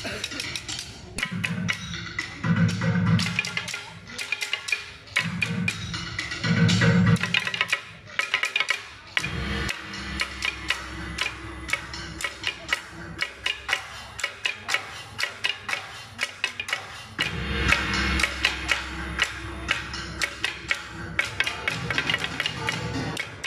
Hey!